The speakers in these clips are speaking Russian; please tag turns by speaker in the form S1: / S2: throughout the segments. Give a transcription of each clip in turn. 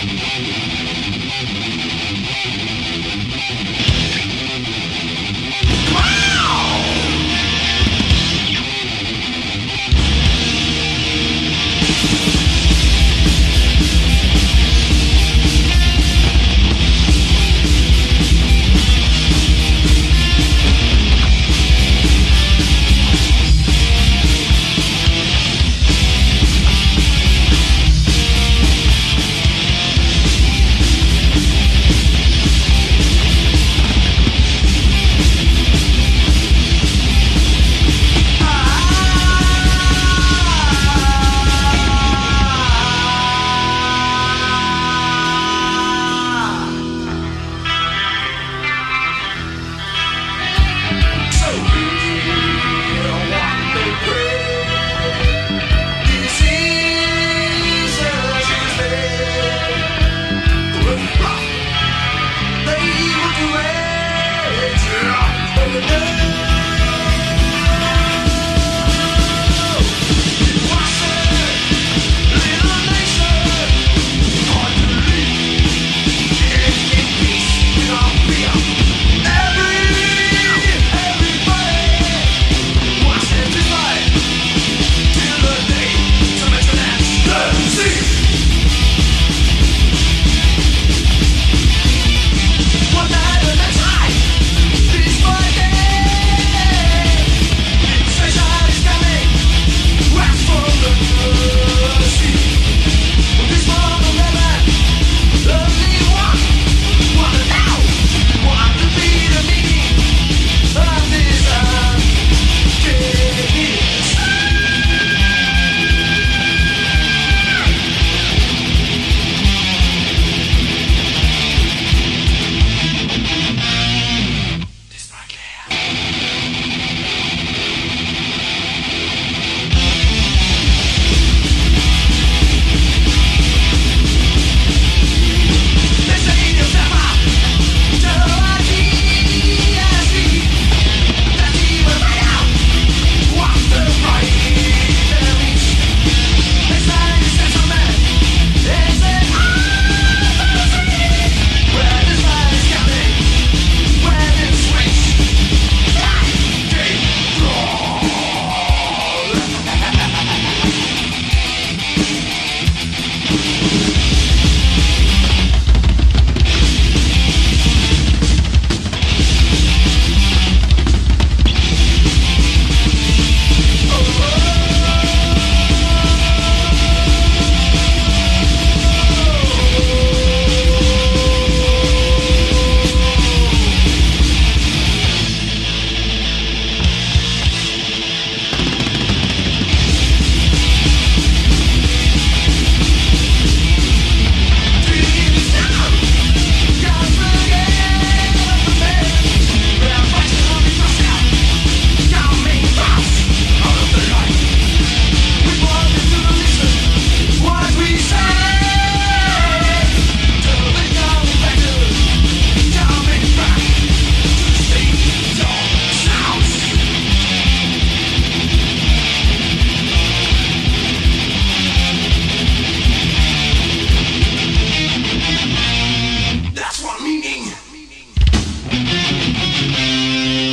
S1: Thank you.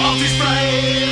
S1: on display.